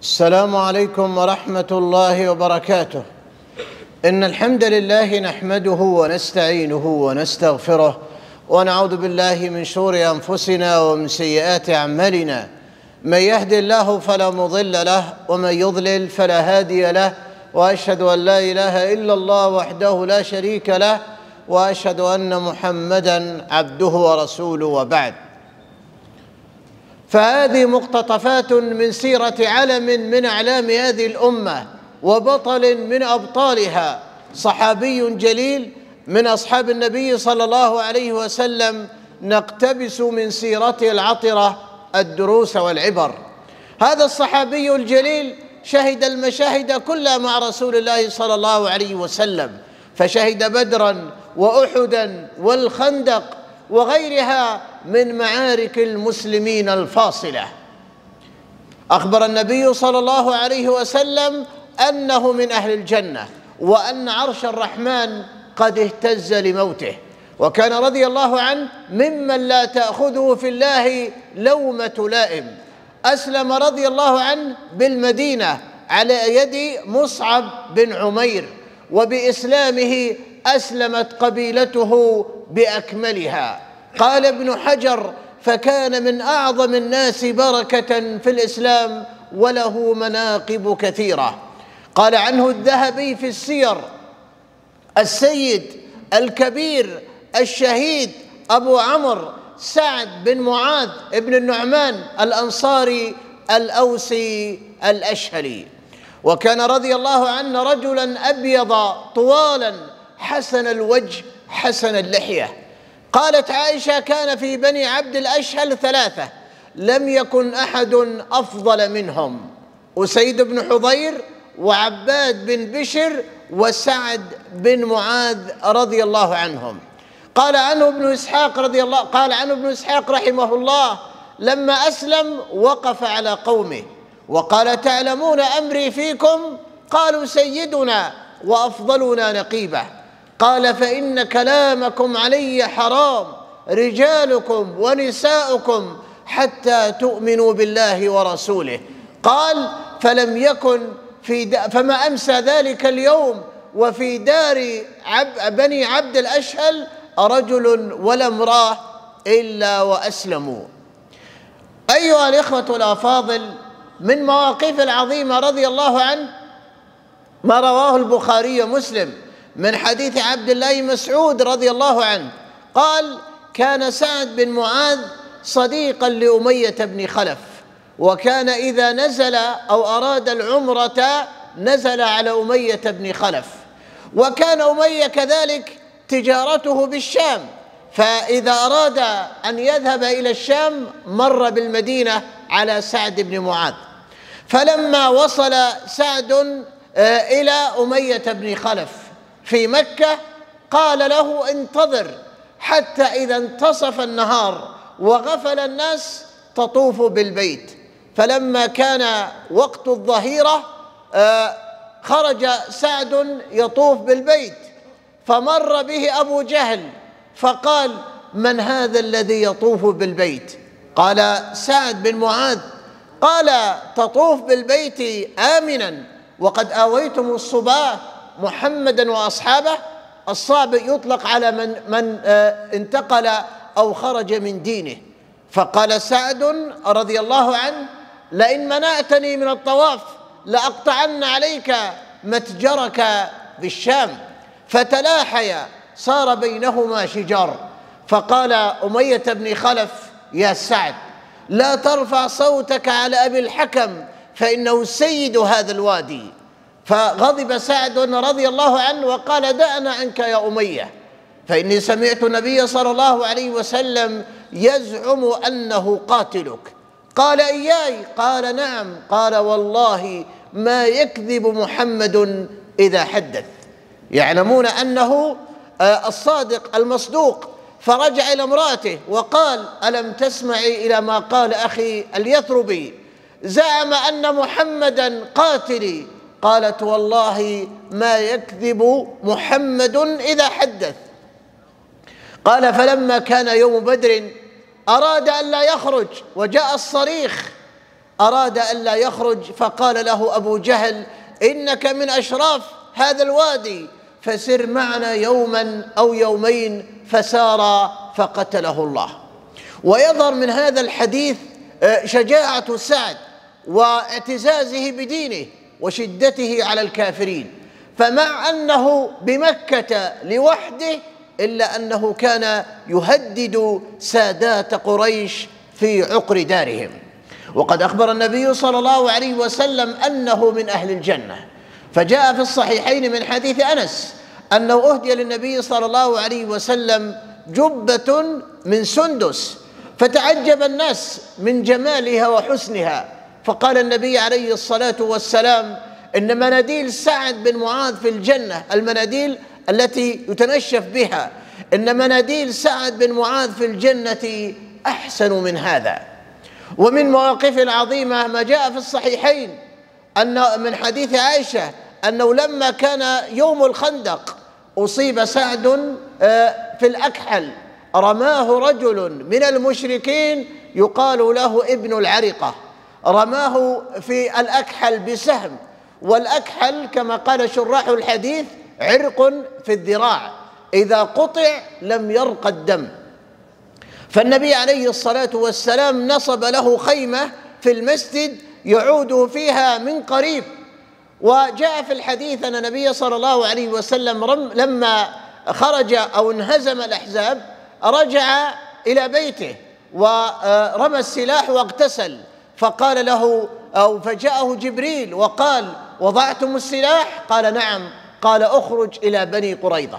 السلام عليكم ورحمة الله وبركاته. إن الحمد لله نحمده ونستعينه ونستغفره ونعوذ بالله من شرور أنفسنا ومن سيئات أعمالنا. من يهد الله فلا مضل له ومن يضلل فلا هادي له وأشهد أن لا إله إلا الله وحده لا شريك له وأشهد أن محمدا عبده ورسوله وبعد. فهذه مقتطفات من سيرة علم من أعلام هذه الأمة وبطل من أبطالها. صحابي جليل من أصحاب النبي صلى الله عليه وسلم نقتبس من سيرته العطرة الدروس والعبر. هذا الصحابي الجليل شهد المشاهد كلها مع رسول الله صلى الله عليه وسلم فشهد بدرا واحدا والخندق وغيرها من معارك المسلمين الفاصلة. أخبر النبي صلى الله عليه وسلم أنه من أهل الجنة وأن عرش الرحمن قد اهتز لموته. وكان رضي الله عنه ممن لا تأخذه في الله لومة لائم. أسلم رضي الله عنه بالمدينة على يد مصعب بن عمير وبإسلامه أسلمت قبيلته بأكملها. قال ابن حجر فكان من أعظم الناس بركة في الإسلام وله مناقب كثيرة. قال عنه الذهبي في السير السيد الكبير الشهيد أبو عمرو سعد بن معاذ بن النعمان الأنصاري الأوسي الأشهلي. وكان رضي الله عنه رجلا أبيض طوالا حسن الوجه حسن اللحية. قالت عائشة كان في بني عبد الأشهل ثلاثة لم يكن أحد أفضل منهم أسيد بن حضير وعباد بن بشر وسعد بن معاذ رضي الله عنهم. قال عنه ابن إسحاق رضي الله قال عنه ابن إسحاق رحمه الله لما أسلم وقف على قومه وقال تعلمون أمري فيكم؟ قالوا سيدنا وأفضلنا نقيبه. قال فإن كلامكم علي حرام رجالكم ونساؤكم حتى تؤمنوا بالله ورسوله. قال فلم يكن في فما أمسى ذلك اليوم وفي دار عب بني عبد الأشهل رجل ولا امرأة إلا وأسلموا. أيها الإخوة الأفاضل من مواقف العظيمة رضي الله عنه ما رواه البخاري ومسلم من حديث عبد الله مسعود رضي الله عنه قال كان سعد بن معاذ صديقا لأمية بن خلف وكان إذا نزل أو أراد العمرة نزل على أمية بن خلف وكان أمية كذلك تجارته بالشام فإذا أراد أن يذهب إلى الشام مر بالمدينة على سعد بن معاذ. فلما وصل سعد إلى أمية بن خلف في مكة قال له انتظر حتى إذا انتصف النهار وغفل الناس تطوف بالبيت. فلما كان وقت الظهيرة خرج سعد يطوف بالبيت. فمر به أبو جهل فقال من هذا الذي يطوف بالبيت؟ قال سعد بن معاذ. قال تطوف بالبيت امنا وقد آويتم الصباه محمدا وأصحابه الصابئ يطلق على من من انتقل أو خرج من دينه. فقال سعد رضي الله عنه لئن منعتني من الطواف لأقطعن عليك متجرك بالشام. فتلاحيا صار بينهما شجار. فقال أمية بن خلف يا سعد لا ترفع صوتك على أبي الحكم فإنه سيد هذا الوادي. فغضب سعد رضي الله عنه وقال دعنا عنك يا أمية. فإني سمعت النبي صلى الله عليه وسلم يزعم أنه قاتلك. قال إياي؟ قال نعم. قال والله ما يكذب محمد إذا حدث. يعلمون أنه الصادق المصدوق. فرجع إلى امرأته وقال ألم تسمعي إلى ما قال أخي اليثربي؟ زعم أن محمدا قاتلي. قالت والله ما يكذب محمد إذا حدث. قال فلما كان يوم بدر أراد أن لا يخرج وجاء الصريخ أراد ألا يخرج فقال له أبو جهل إنك من أشراف هذا الوادي فسر معنا يوما أو يومين فسار فقتله الله. ويظهر من هذا الحديث آه، شجاعة سعد واعتزازه بدينه. وشدته على الكافرين. فمع أنه بمكة لوحده إلا أنه كان يهدد سادات قريش في عقر دارهم. وقد أخبر النبي صلى الله عليه وسلم أنه من أهل الجنة. فجاء في الصحيحين من حديث أنس أنه أهدي للنبي صلى الله عليه وسلم جبة من سندس فتعجب الناس من جمالها وحسنها. فقال النبي عليه الصلاة والسلام إن مناديل سعد بن معاذ في الجنة المناديل التي يتنشف بها إن مناديل سعد بن معاذ في الجنة أحسن من هذا. ومن مواقف العظيمة ما جاء في الصحيحين أن من حديث عائشة أنه لما كان يوم الخندق أصيب سعد آه، في الأكحل رماه رجل من المشركين يقال له ابن العرقة. رماه في الأكحل بسهم والأكحل كما قال شراح الحديث عرق في الذراع إذا قطع لم يرق الدم. فالنبي عليه الصلاة والسلام نصب له خيمة في المسجد يعود فيها من قريب. وجاء في الحديث أن النبي صلى الله عليه وسلم لما خرج أو انهزم الأحزاب رجع إلى بيته ورمى السلاح واغتسل. فقال له أو فجاءه جبريل وقال وضعتم السلاح؟ قال نعم. قال أخرج إلى بني قريظة.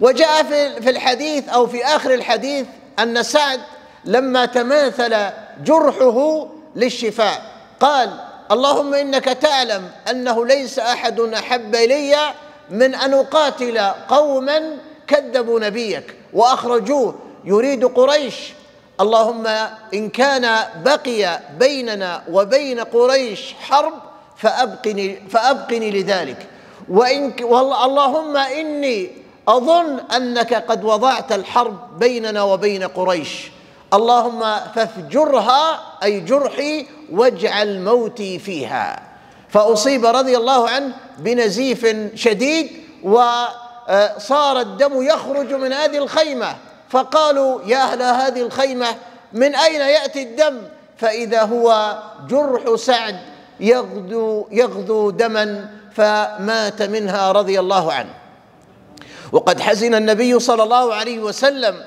وجاء في الحديث أو في آخر الحديث أن سعد لما تماثل جرحه للشفاء قال اللهم إنك تعلم أنه ليس أحد أحب إلي من أن أقاتل قوما كذبوا نبيك وأخرجوه. يريد قريش اللهم إن كان بقي بيننا وبين قريش حرب فأبقني, فأبقني لذلك. وإن اللهم إني أظن أنك قد وضعت الحرب بيننا وبين قريش. اللهم فافجرها أي جرحي واجعل موتي فيها. فأصيب رضي الله عنه بنزيف شديد وصار الدم يخرج من هذه الخيمة. فقالوا يا أهل هذه الخيمة من أين يأتي الدم؟ فإذا هو جرح سعد يغدو, يغدو دما فمات منها رضي الله عنه. وقد حزن النبي صلى الله عليه وسلم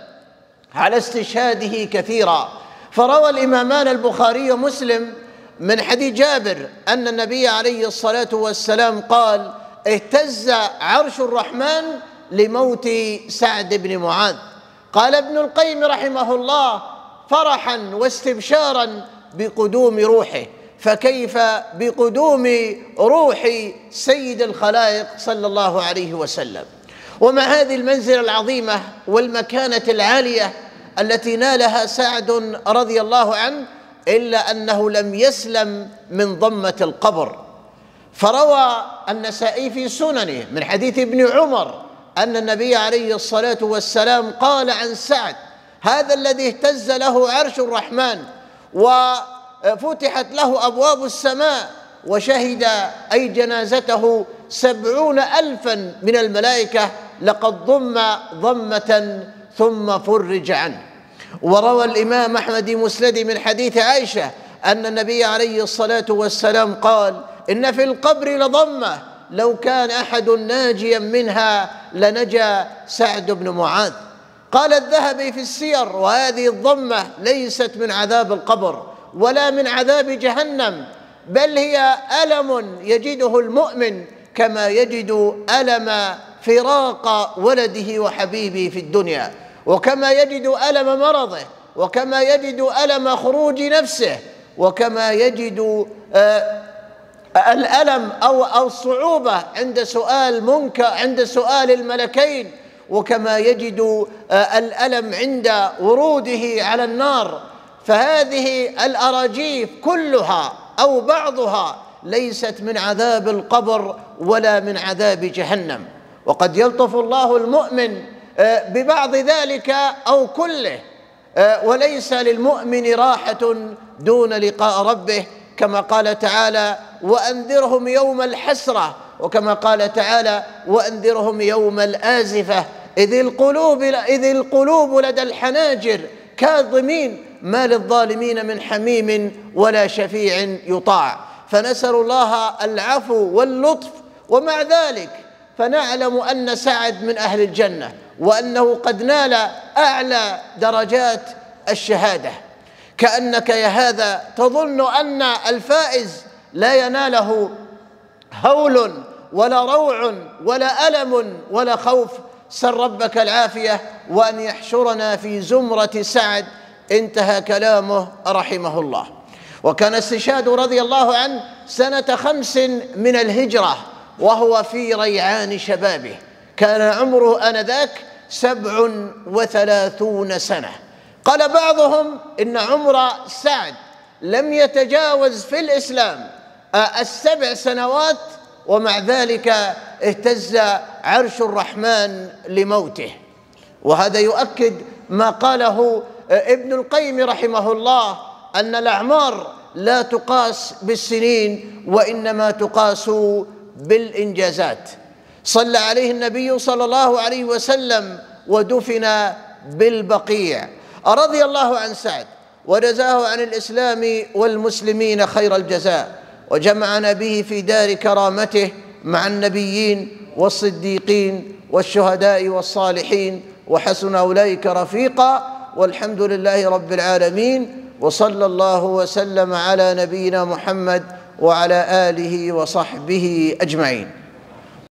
على استشهاده كثيرا. فروى الإمامان البخاري ومسلم من حديث جابر أن النبي عليه الصلاة والسلام قال اهتز عرش الرحمن لموت سعد بن معاذ. قال ابن القيم رحمه الله فرحا واستبشارا بقدوم روحه. فكيف بقدوم روح سيد الخلائق صلى الله عليه وسلم؟ ومع هذه المنزلة العظيمة والمكانة العالية التي نالها سعد رضي الله عنه إلا أنه لم يسلم من ضمة القبر. فروى النسائي في سننه من حديث ابن عمر أن النبي عليه الصلاة والسلام قال عن سعد هذا الذي اهتز له عرش الرحمن وفتحت له أبواب السماء وشهد أي جنازته سبعون الفا من الملائكة لقد ضم ضمة ثم فرج عنه. وروى الإمام أحمد مسند من حديث عائشة أن النبي عليه الصلاة والسلام قال إن في القبر لضمة لو كان أحد ناجيا منها لنجا سعد بن معاذ. قال الذهبي في السير وهذه الضمة ليست من عذاب القبر ولا من عذاب جهنم بل هي ألم يجده المؤمن كما يجد ألم فراق ولده وحبيبه في الدنيا وكما يجد ألم مرضه وكما يجد ألم خروج نفسه وكما يجد آه الألم أو أو الصعوبة عند سؤال منكر عند سؤال الملكين. وكما يجد آه الألم عند وروده على النار. فهذه الأراجيف كلها أو بعضها ليست من عذاب القبر ولا من عذاب جهنم. وقد يلطف الله المؤمن آه، ببعض ذلك أو كله. آه، وليس للمؤمن راحة دون لقاء ربه كما قال تعالى وأنذرهم يوم الحسرة. وكما قال تعالى وأنذرهم يوم الآزفة. إذ القلوب إذ القلوب لدى الحناجر كاظمين. ما للظالمين من حميم ولا شفيع يطاع. فنسأل الله العفو واللطف. ومع ذلك فنعلم أن سعد من أهل الجنة. وأنه قد نال أعلى درجات الشهادة. كأنك يا هذا تظن أن الفائز لا يناله هول ولا روع ولا ألم ولا خوف. سل ربك العافية وأن يحشرنا في زمرة سعد. انتهى كلامه رحمه الله. وكان استشهاد رضي الله عنه سنة خمس من الهجرة وهو في ريعان شبابه. كان عمره آنذاك سبع وثلاثون سنة. قال بعضهم إن عمر سعد لم يتجاوز في الإسلام. السبع سنوات ومع ذلك اهتز عرش الرحمن لموته. وهذا يؤكد ما قاله ابن القيم رحمه الله أن الأعمار لا تقاس بالسنين وإنما تقاس بالإنجازات. صلى عليه النبي صلى الله عليه وسلم ودفن بالبقيع. رضي الله عن سعد وجزاه عن الإسلام والمسلمين خير الجزاء. وجمعنا به في دار كرامته مع النبيين والصديقين والشهداء والصالحين وحسن أولئك رفيقا والحمد لله رب العالمين وصلى الله وسلم على نبينا محمد وعلى آله وصحبه أجمعين.